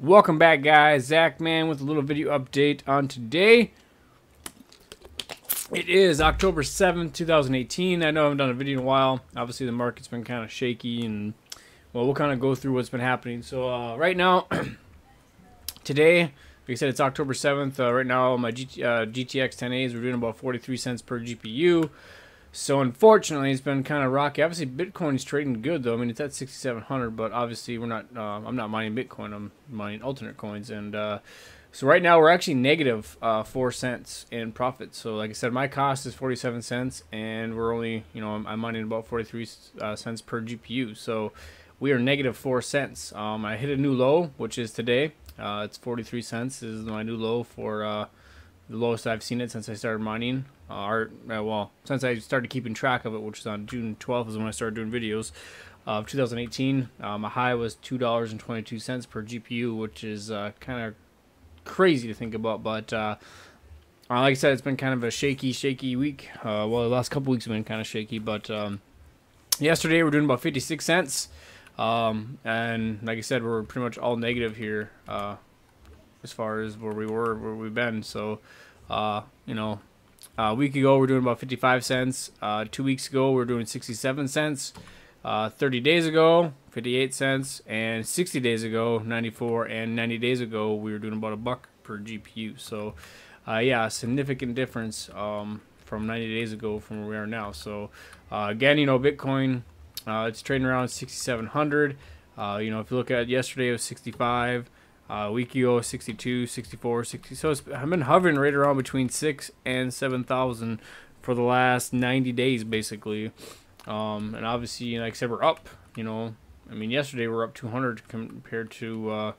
Welcome back, guys. Zach Man with a little video update on today. It is October 7th, 2018. I know I haven't done a video in a while. Obviously, the market's been kind of shaky, and, well, we'll kind of go through what's been happening. So, uh, right now, today, like I said, it's October 7th. Uh, right now, my GT, uh, GTX 1080s, we're doing about 43 cents per GPU. So unfortunately, it's been kind of rocky. Obviously, Bitcoin's trading good though. I mean, it's at 6,700, but obviously, we're not. Uh, I'm not mining Bitcoin. I'm mining alternate coins, and uh, so right now we're actually negative uh, four cents in profit. So like I said, my cost is 47 cents, and we're only, you know, I'm, I'm mining about 43 uh, cents per GPU. So we are negative four cents. Um, I hit a new low, which is today. Uh, it's 43 cents. This is my new low for uh, the lowest I've seen it since I started mining. Uh, or, uh, well, since I started keeping track of it, which is on June 12th is when I started doing videos of 2018. Um, a high was $2.22 per GPU, which is uh, kind of crazy to think about. But uh, uh, like I said, it's been kind of a shaky, shaky week. Uh, well, the last couple weeks have been kind of shaky. But um, yesterday we we're doing about 56 cents. Um, and like I said, we're pretty much all negative here uh, as far as where we were, where we've been. So, uh, you know, a week ago, we are doing about 55 cents. Uh, two weeks ago, we are doing 67 cents. Uh, 30 days ago, 58 cents. And 60 days ago, 94. And 90 days ago, we were doing about a buck per GPU. So, uh, yeah, a significant difference um, from 90 days ago from where we are now. So, uh, again, you know, Bitcoin, uh, it's trading around 6,700. Uh, you know, if you look at yesterday, it was 65. Uh, Wikio 62, 64, 60. So I've been hovering right around between six and seven thousand for the last 90 days, basically. Um, and obviously, like I said, we're up. You know, I mean, yesterday we are up 200 compared to uh,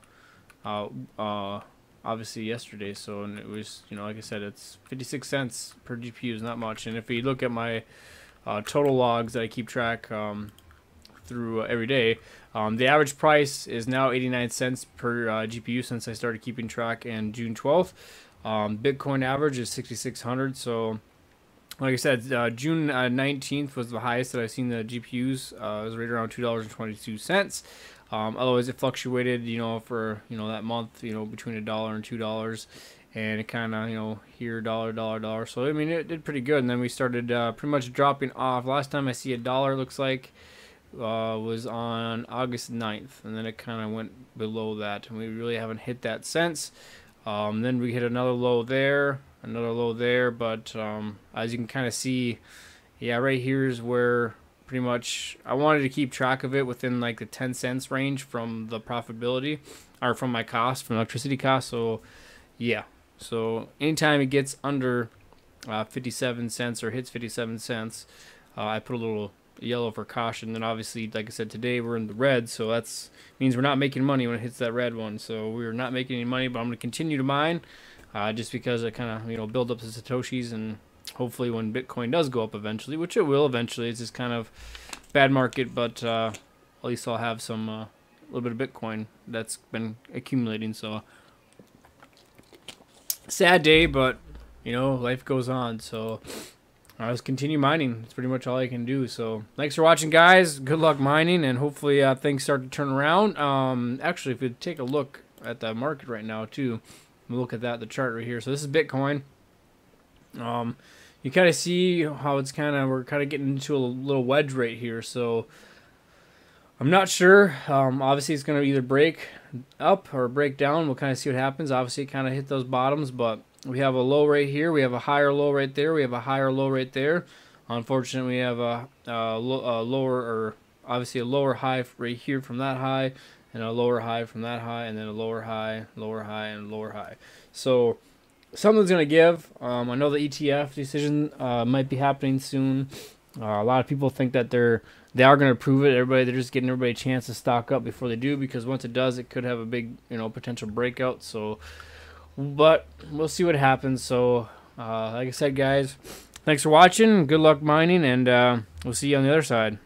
uh, uh, obviously yesterday. So and it was, you know, like I said, it's 56 cents per GPU is not much. And if you look at my uh, total logs that I keep track, um, through uh, every day. Um, the average price is now 89 cents per uh, GPU since I started keeping track in June 12th. Um, Bitcoin average is 6,600. So, like I said, uh, June 19th was the highest that I've seen the GPUs. Uh, it was right around $2.22. Um, otherwise, it fluctuated, you know, for you know that month, you know, between a dollar and two dollars, and it kind of, you know, here dollar, dollar, dollar. So I mean, it did pretty good. And then we started uh, pretty much dropping off. Last time I see a dollar, looks like uh, was on August 9th, and then it kind of went below that, and we really haven't hit that since. Um, then we hit another low there, another low there, but um, as you can kind of see, yeah, right here is where pretty much I wanted to keep track of it within like the 10 cents range from the profitability or from my cost, from electricity cost. So, yeah, so anytime it gets under uh, 57 cents or hits 57 cents, uh, I put a little yellow for caution. Then obviously, like I said, today we're in the red, so that's means we're not making money when it hits that red one. So we're not making any money, but I'm going to continue to mine uh, just because I kind of you know build up the satoshis and hopefully when Bitcoin does go up eventually, which it will eventually, it's just kind of bad market, but uh, at least I'll have some a uh, little bit of Bitcoin that's been accumulating. So sad day, but you know life goes on. So I just continue mining. It's pretty much all I can do. So thanks for watching, guys. Good luck mining, and hopefully uh, things start to turn around. Um, actually, if you take a look at the market right now, too, look at that, the chart right here. So this is Bitcoin. Um, you kind of see how it's kind of we're kind of getting into a little wedge right here. So I'm not sure. Um, obviously, it's going to either break up or break down. We'll kind of see what happens. Obviously, it kind of hit those bottoms, but we have a low right here. We have a higher low right there. We have a higher low right there. Unfortunately, we have a, a, lo a lower, or obviously a lower high right here from that high, and a lower high from that high, and then a lower high, lower high, and lower high. So something's going to give. Um, I know the ETF decision uh, might be happening soon. Uh, a lot of people think that they're they are going to approve it. Everybody they're just getting everybody a chance to stock up before they do because once it does, it could have a big you know potential breakout. So but we'll see what happens. So, uh, like I said, guys, thanks for watching. Good luck mining, and uh, we'll see you on the other side.